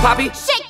poppy. Shake